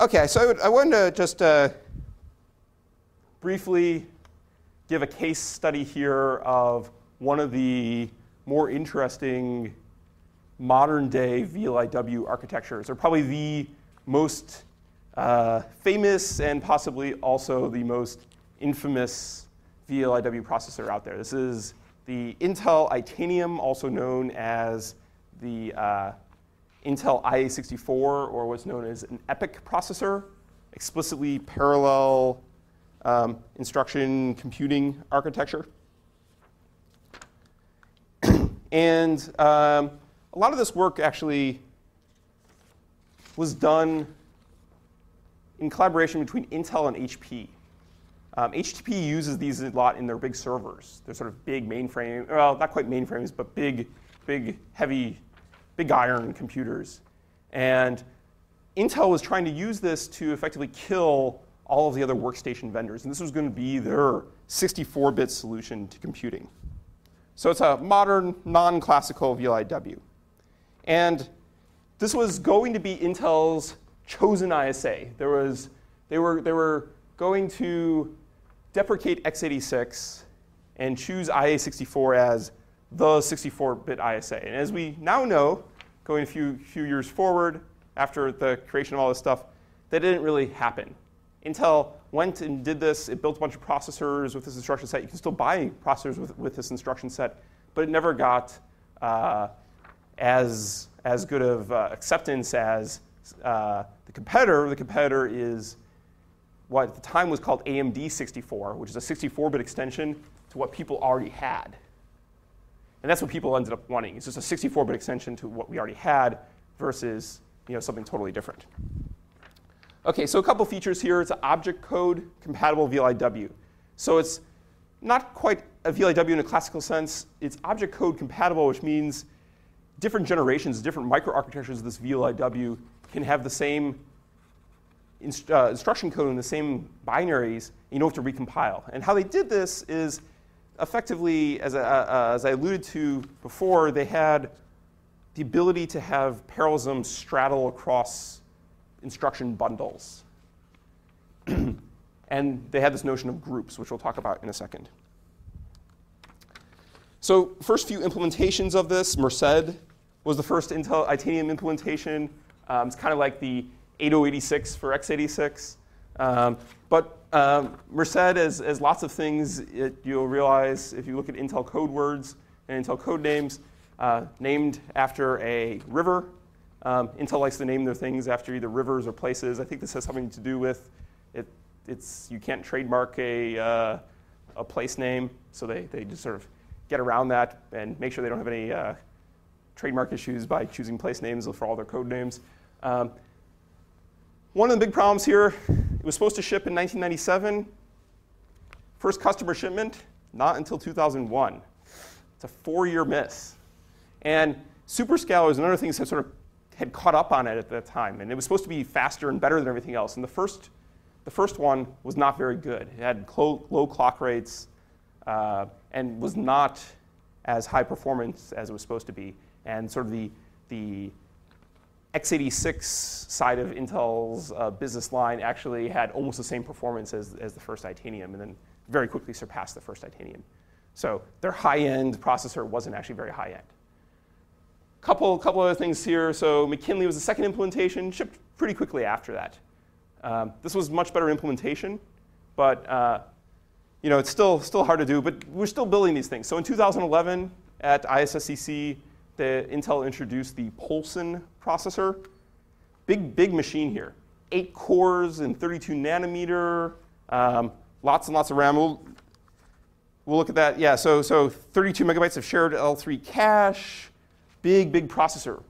Okay, so I, I wanted to just uh, briefly give a case study here of one of the more interesting modern day VLIW architectures. They're probably the most uh, famous and possibly also the most infamous VLIW processor out there. This is the Intel Itanium, also known as the uh, Intel IA64, or what's known as an EPIC processor, explicitly parallel um, instruction computing architecture. and um, a lot of this work actually was done in collaboration between Intel and HP. Um, uses these a lot in their big servers. They're sort of big mainframe, well, not quite mainframes, but big, big, heavy, big iron computers. And Intel was trying to use this to effectively kill all of the other workstation vendors. And this was going to be their 64-bit solution to computing. So it's a modern, non-classical VLIW. And this was going to be Intel's chosen ISA. There was, they, were, they were going to deprecate x86 and choose IA64 as the 64-bit ISA. And as we now know, going a few, few years forward after the creation of all this stuff, that didn't really happen. Intel went and did this. It built a bunch of processors with this instruction set. You can still buy processors with, with this instruction set, but it never got uh, as, as good of uh, acceptance as uh, the competitor. The competitor is what at the time was called AMD 64, which is a 64-bit extension to what people already had. And that's what people ended up wanting. It's just a 64-bit extension to what we already had versus you know, something totally different. Okay, so a couple features here. It's an object code compatible VLIW. So it's not quite a VLIW in a classical sense. It's object code compatible, which means different generations, different microarchitectures of this VLIW can have the same inst uh, instruction code and the same binaries, you don't have to recompile. And how they did this is effectively, as I, uh, as I alluded to before, they had the ability to have parallelism straddle across instruction bundles. and they had this notion of groups, which we'll talk about in a second. So first few implementations of this, Merced was the first Intel Itanium implementation. Um, it's kind of like the 8086 for x86. Um, but um, Merced, as, as lots of things, it, you'll realize if you look at Intel code words and Intel code names, uh, named after a river. Um, Intel likes to name their things after either rivers or places. I think this has something to do with it. It's you can't trademark a uh, a place name, so they they just sort of get around that and make sure they don't have any uh, trademark issues by choosing place names for all their code names. Um, one of the big problems here, was supposed to ship in 1997. First customer shipment, not until 2001. It's a four-year miss. And superscalars and other things had sort of had caught up on it at that time. And it was supposed to be faster and better than everything else. And the first, the first one was not very good. It had low clock rates uh, and was not as high performance as it was supposed to be. And sort of the, the x86 side of Intel's uh, business line actually had almost the same performance as, as the first Itanium and then very quickly surpassed the first Itanium. So their high-end processor wasn't actually very high-end. Couple, couple other things here. So McKinley was the second implementation, shipped pretty quickly after that. Um, this was much better implementation, but uh, you know, it's still, still hard to do, but we're still building these things. So in 2011 at ISSCC, the Intel introduced the Poulson processor. Big, big machine here. Eight cores and 32 nanometer, um, lots and lots of RAM. We'll, we'll look at that. Yeah, so, so 32 megabytes of shared L3 cache. Big, big processor.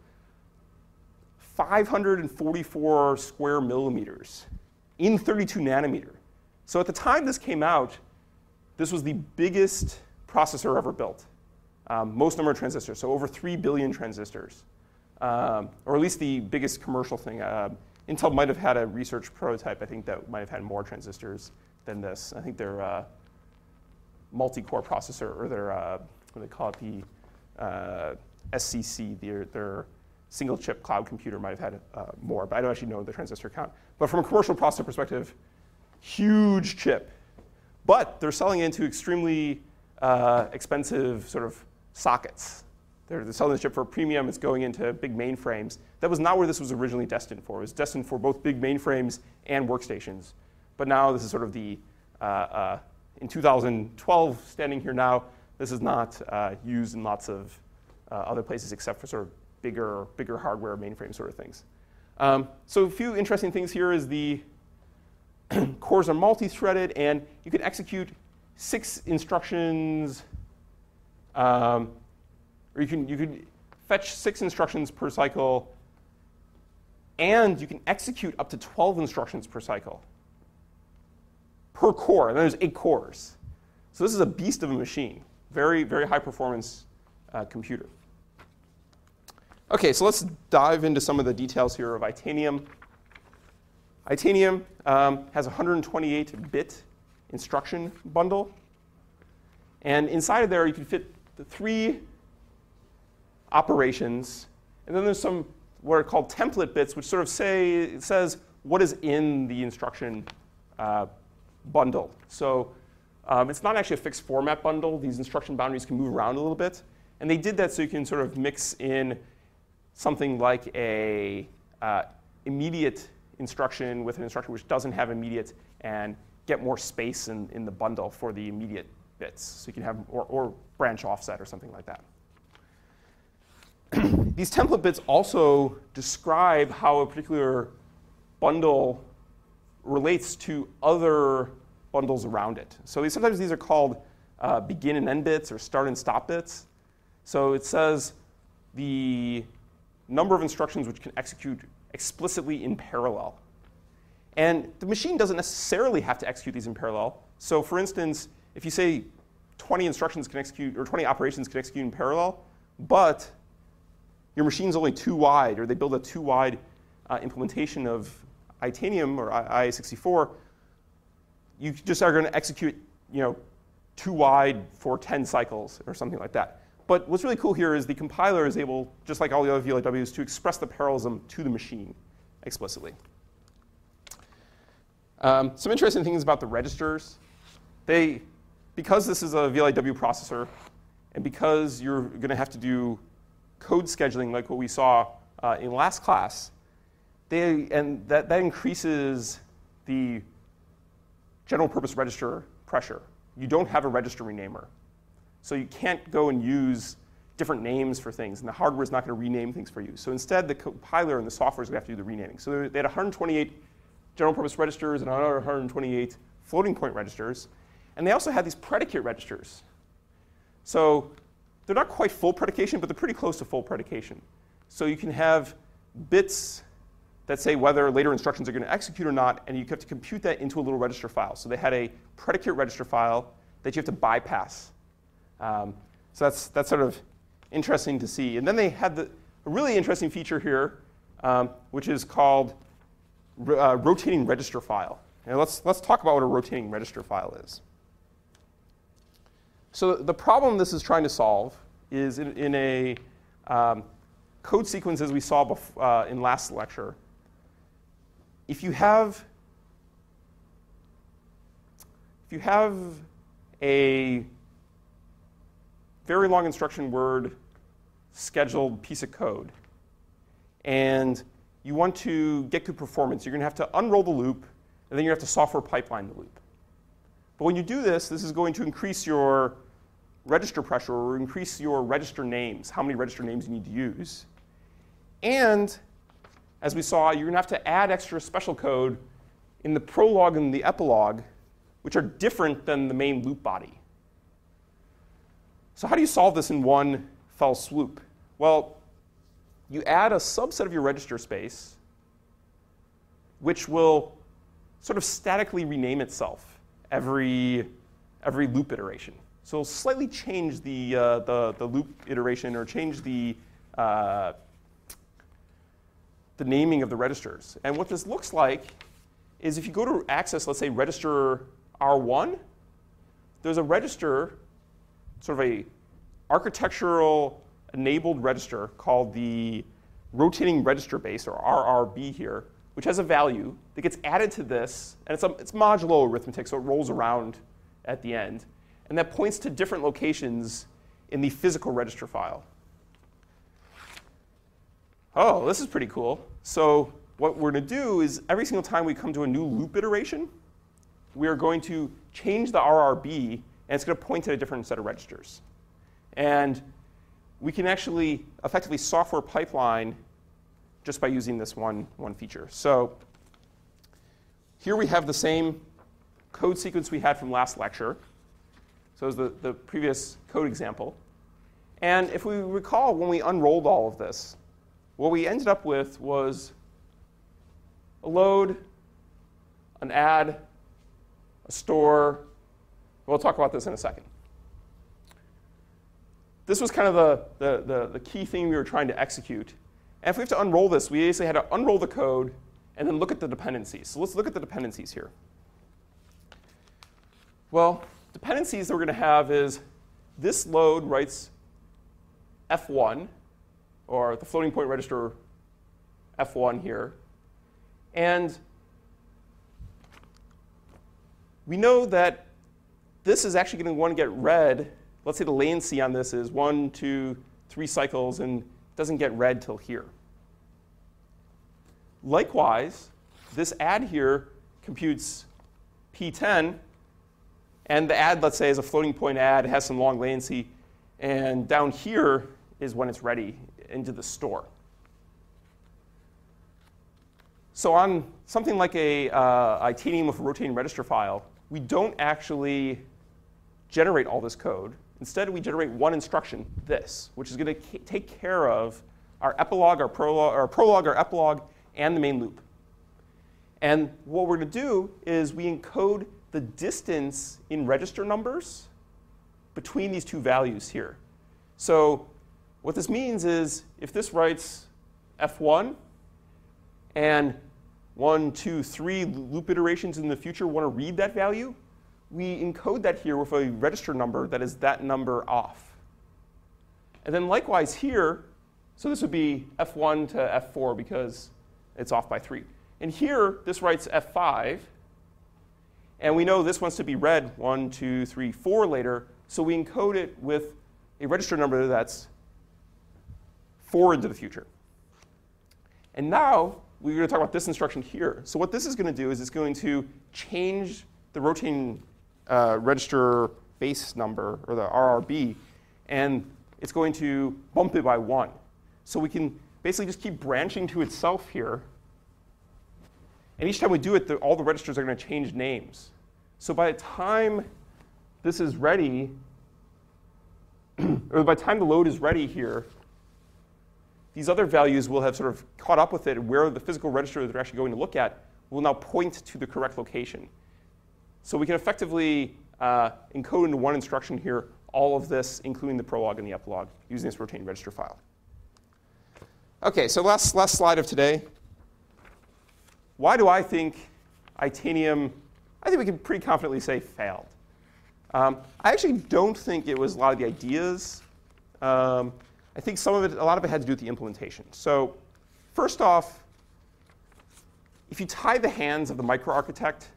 544 square millimeters in 32 nanometer. So at the time this came out, this was the biggest processor ever built um, most number of transistors, so over 3 billion transistors, um, or at least the biggest commercial thing. Uh, Intel might have had a research prototype, I think, that might have had more transistors than this. I think their uh, multi-core processor, or their, uh, what do they call it, the uh, SCC, their, their single chip cloud computer might have had uh, more, but I don't actually know the transistor count. But from a commercial processor perspective, huge chip. But they're selling it into extremely uh, expensive sort of sockets. They're, selling the chip for a premium. It's going into big mainframes. That was not where this was originally destined for. It was destined for both big mainframes and workstations. But now this is sort of the, uh, uh, in 2012, standing here now, this is not uh, used in lots of uh, other places except for sort of bigger, bigger hardware mainframe sort of things. Um, so a few interesting things here is the cores are multi-threaded, and you can execute six instructions, um, or you can, you can fetch six instructions per cycle, and you can execute up to 12 instructions per cycle per core. And there's eight cores. So this is a beast of a machine. Very, very high performance uh, computer. Okay, so let's dive into some of the details here of Itanium. Itanium um, has a 128-bit instruction bundle. And inside of there, you can fit the three operations. And then there's some what are called template bits, which sort of say, says what is in the instruction uh, bundle. So um, it's not actually a fixed format bundle. These instruction boundaries can move around a little bit. And they did that so you can sort of mix in something like a uh, immediate instruction with an instruction which doesn't have immediate and get more space in, in the bundle for the immediate bits. So you can have, or, or branch offset or something like that. These template bits also describe how a particular bundle relates to other bundles around it. So these, sometimes these are called uh, begin and end bits or start and stop bits. So it says the number of instructions which can execute explicitly in parallel. And the machine doesn't necessarily have to execute these in parallel. So for instance, if you say 20 instructions can execute, or 20 operations can execute in parallel, but your machine's only two wide, or they build a two wide uh, implementation of Itanium or IA64, you just are going to execute, you know, two wide for 10 cycles or something like that. But what's really cool here is the compiler is able, just like all the other VLIWs, to express the parallelism to the machine explicitly. Um, some interesting things about the registers. They, because this is a VLIW processor, and because you're going to have to do code scheduling like what we saw uh, in last class, they, and that, that increases the general purpose register pressure. You don't have a register renamer. So you can't go and use different names for things, and the hardware is not going to rename things for you. So instead, the compiler and the software is going to have to do the renaming. So they had 128 general purpose registers and another 128 floating point registers. And they also had these predicate registers. So they're not quite full predication, but they're pretty close to full predication. So you can have bits that say whether later instructions are going to execute or not, and you have to compute that into a little register file. So they had a predicate register file that you have to bypass. Um, so that's, that's sort of interesting to see. And then they had the, a really interesting feature here, um, which is called uh, rotating register file. And let's, let's talk about what a rotating register file is. So the problem this is trying to solve is in, in a um, code sequence as we saw bef- uh, in last lecture, if you have if you have a very long instruction word scheduled piece of code and you want to get good performance, you're going to have to unroll the loop and then you have to software pipeline the loop. But when you do this, this is going to increase your register pressure or increase your register names, how many register names you need to use. And as we saw, you're going to have to add extra special code in the prologue and the epilogue, which are different than the main loop body. So how do you solve this in one fell swoop? Well, you add a subset of your register space, which will sort of statically rename itself every, every loop iteration. So it'll slightly change the, uh, the, the, loop iteration or change the uh, the naming of the registers. And what this looks like is if you go to access, let's say, register R1, there's a register, sort of a architectural enabled register called the rotating register base, or RRB here, which has a value that gets added to this, and it's, a, it's modulo arithmetic, so it rolls around at the end, and that points to different locations in the physical register file. Oh, this is pretty cool. So what we're going to do is every single time we come to a new loop iteration, we are going to change the RRB, and it's going to point at a different set of registers. And we can actually effectively software pipeline just by using this one, one feature. So here we have the same code sequence we had from last lecture. So it was the, the previous code example. And if we recall, when we unrolled all of this, what we ended up with was a load, an add, a store. We'll talk about this in a second. This was kind of the, the, the, the key thing we were trying to execute. And if we have to unroll this, we basically had to unroll the code and then look at the dependencies. So let's look at the dependencies here. Well, dependencies that we're going to have is this load writes F1, or the floating point register F1 here. And we know that this is actually going to want to get read. Let's say the latency on this is one, two, three cycles, and doesn't get read till here. Likewise, this add here computes P10, and the add, let's say, is a floating point add, it has some long latency, and down here is when it's ready into the store. So on something like a uh, Itanium with a rotating register file, we don't actually generate all this code. Instead, we generate one instruction, this, which is going to take care of our epilogue, our prologue, our prologue, our epilogue, and the main loop. And what we're going to do is we encode the distance in register numbers between these two values here. So what this means is if this writes F1 and one, two, three loop iterations in the future want to read that value, we encode that here with a register number that is that number off. And then likewise here, so this would be F1 to F4 because it's off by 3. And here, this writes F5. And we know this wants to be read 1, 2, 3, 4 later. So we encode it with a register number that's 4 into the future. And now we're going to talk about this instruction here. So what this is going to do is it's going to change the rotating uh, register base number, or the RRB, and it's going to bump it by 1. So we can basically just keep branching to itself here. And each time we do it, the, all the registers are going to change names. So by the time this is ready, or by the time the load is ready here, these other values will have sort of caught up with it, where the physical register that they're actually going to look at will now point to the correct location. So we can effectively uh, encode into one instruction here all of this, including the prologue and the epilogue, using this rotating register file. OK, so last, last slide of today. Why do I think Itanium, I think we can pretty confidently say failed. Um, I actually don't think it was a lot of the ideas. Um, I think some of it, a lot of it had to do with the implementation. So first off, if you tie the hands of the microarchitect,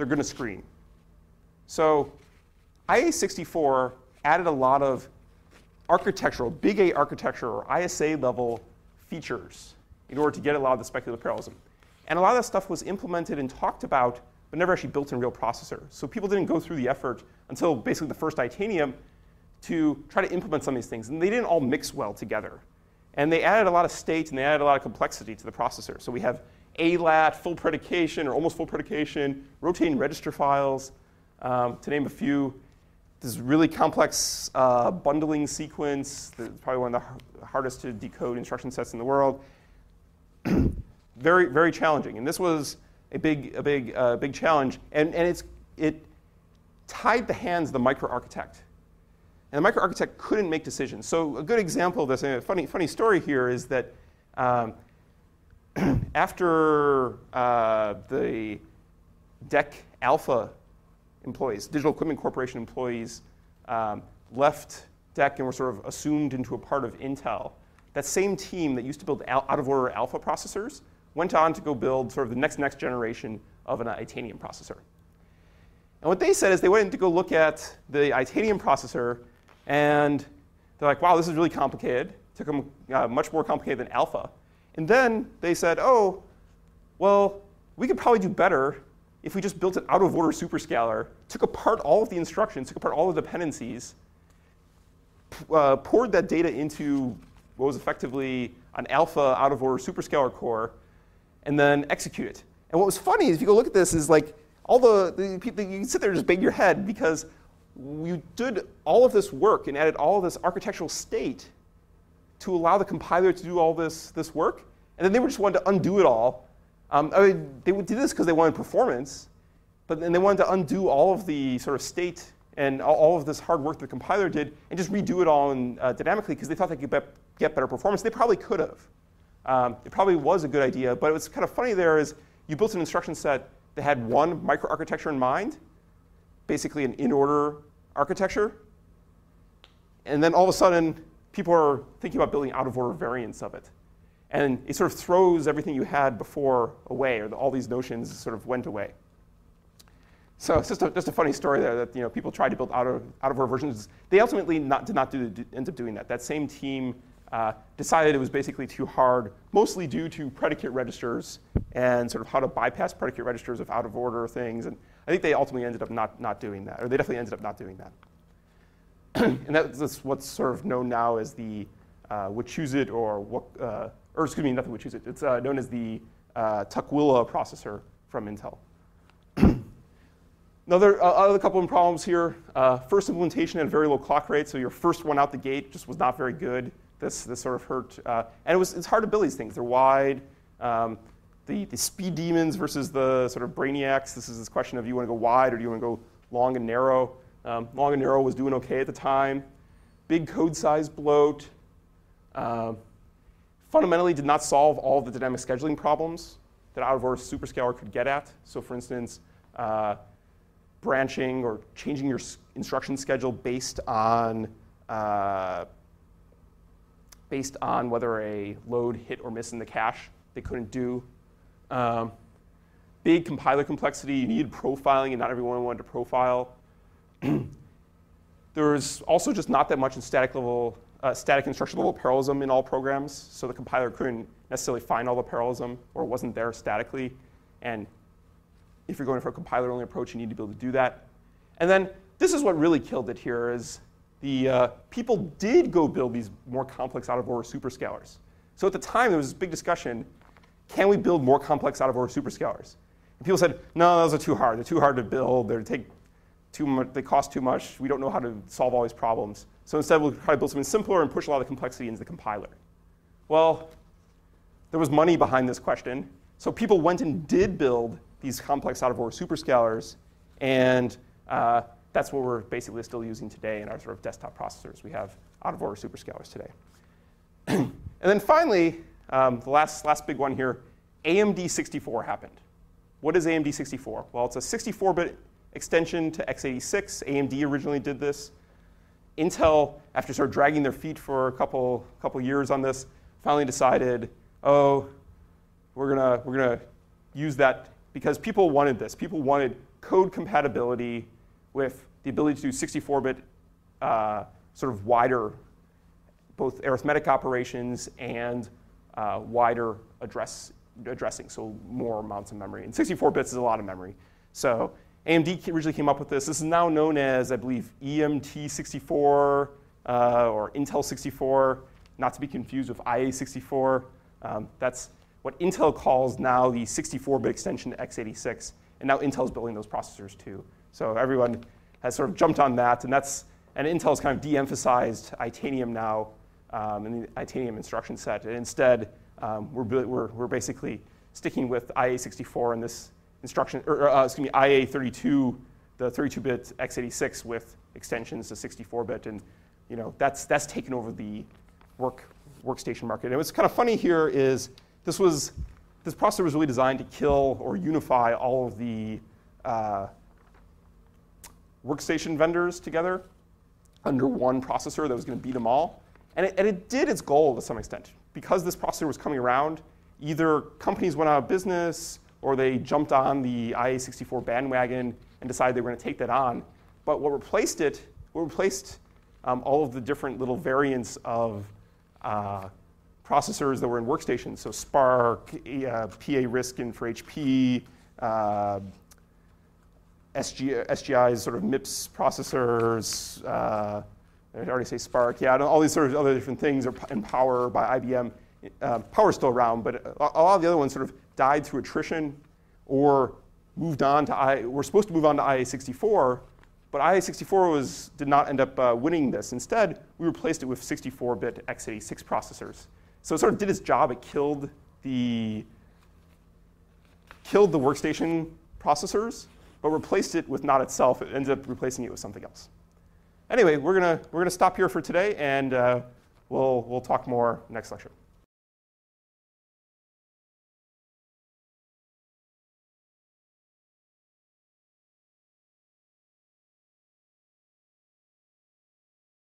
they're going to scream. So IA64 added a lot of architectural, big A architecture or ISA level features in order to get a lot of the speculative parallelism. And a lot of that stuff was implemented and talked about, but never actually built in real processor. So people didn't go through the effort until basically the first Itanium to try to implement some of these things. And they didn't all mix well together. And they added a lot of state and they added a lot of complexity to the processor. So we have ALAT, full predication or almost full predication, rotating register files, um, to name a few. This really complex uh, bundling sequence, that's probably one of the hardest to decode instruction sets in the world. very, very challenging. And this was a big, a big, uh, big challenge. And, and it's, it tied the hands of the microarchitect. And the microarchitect couldn't make decisions. So a good example of this, and a funny, funny story here is that um, after uh, the DEC Alpha employees, Digital Equipment Corporation employees, um, left DEC and were sort of assumed into a part of Intel, that same team that used to build out-of-order alpha processors went on to go build sort of the next next generation of an Itanium processor. And what they said is they went to go look at the Itanium processor, and they're like, wow, this is really complicated. It took them uh, much more complicated than alpha. And then they said, oh, well, we could probably do better if we just built an out-of-order superscalar, took apart all of the instructions, took apart all the dependencies, uh, poured that data into what was effectively an alpha out-of-order superscalar core, and then execute it. And what was funny is if you go look at this is like all the, the people, you can sit there and just bang your head because you did all of this work and added all of this architectural state to allow the compiler to do all this, this work. And then they were just wanted to undo it all. Um, I mean, they did this because they wanted performance, but then they wanted to undo all of the sort of state and all of this hard work the compiler did and just redo it all in, uh, dynamically because they thought they could be get better performance. They probably could have. Um, it probably was a good idea, but what's kind of funny there is you built an instruction set that had one microarchitecture in mind, basically an in-order architecture, and then all of a sudden, people are thinking about building out-of-order variants of it. And it sort of throws everything you had before away, or the, all these notions sort of went away. So it's just a, just a funny story there that you know, people tried to build out of, out of order versions. They ultimately not, did not do, end up doing that. That same team uh, decided it was basically too hard, mostly due to predicate registers and sort of how to bypass predicate registers of out of order things. And I think they ultimately ended up not, not doing that, or they definitely ended up not doing that. and that's what's sort of known now as the uh, Wachusett or, uh, or excuse me, nothing Wachusett. It's uh, known as the uh, Tukwila processor from Intel. Another uh, other couple of problems here. Uh, first implementation at a very low clock rate, so your first one out the gate just was not very good. This, this sort of hurt. And it was, it's hard to build these things. They're wide. Um, the, the speed demons versus the sort of brainiacs. This is this question of you want to go wide or do you want to go long and narrow. Um, long and narrow was doing okay at the time. Big code size bloat. Uh, fundamentally did not solve all the dynamic scheduling problems that out-of-order superscalar could get at. So for instance, uh, branching or changing your instruction schedule based on uh, based on whether a load hit or miss in the cache. They couldn't do. Um, big compiler complexity. You needed profiling, and not everyone wanted to profile. there was also just not that much in static level, uh, static instruction level parallelism in all programs, so the compiler couldn't necessarily find all the parallelism, or wasn't there statically. And if you're going for a compiler-only approach, you need to be able to do that. And then this is what really killed it here is the uh, people did go build these more complex out-of-order superscalars. So at the time, there was this big discussion, can we build more complex out-of-order superscalars? And people said, no, those are too hard. They're too hard to build. They take too much. They cost too much. We don't know how to solve all these problems. So instead, we'll try to build something simpler and push a lot of the complexity into the compiler. Well, there was money behind this question. So people went and did build these complex out-of-order superscalars, and uh, that's what we're basically still using today in our sort of desktop processors. We have out-of-order superscalars today. and then finally, um, the last, last big one here, AMD 64 happened. What is AMD 64? Well, it's a 64-bit extension to x86. AMD originally did this. Intel, after sort of dragging their feet for a couple, couple years on this, finally decided, oh, we're gonna, we're gonna use that because people wanted this. People wanted code compatibility with the ability to do 64-bit uh, sort of wider, both arithmetic operations and uh, wider address addressing, so more amounts of memory. And 64 bits is a lot of memory. So AMD originally came up with this. This is now known as, I believe, EMT64 uh, or Intel 64, not to be confused with IA64. Um, that's what Intel calls now the 64-bit extension to x86. And now Intel's building those processors too. So everyone has sort of jumped on that, and that's and Intel's kind of de-emphasized Itanium now um, in the Itanium instruction set. And instead, um, we're, we're, we're basically sticking with IA64 in this instruction, or uh, excuse me, IA32, the 32-bit x86 with extensions to 64-bit, and you know that's that's taken over the work workstation market. And what's kind of funny here is this was this processor was really designed to kill or unify all of the uh, workstation vendors together under one processor that was going to beat them all. And it, and it did its goal to some extent. Because this processor was coming around, either companies went out of business or they jumped on the IA64 bandwagon and decided they were going to take that on. But what replaced it, what replaced um, all of the different little variants of uh, processors that were in workstations, so SPARC, uh, PA RISC for HP, uh, SG, SGI's sort of MIPS processors, uh, I already say SPARC, yeah, all these sort of other different things, are in Power by IBM. Uh, Power's still around, but a lot of the other ones sort of died through attrition or moved on to I, we're supposed to move on to IA64, but IA64 was, did not end up uh, winning this. Instead, we replaced it with 64-bit x86 processors. So it sort of did its job. It killed the, killed the workstation processors, but replaced it with not itself. It ended up replacing it with something else. Anyway, we're gonna, we're gonna stop here for today, and uh, we'll, we'll talk more next lecture.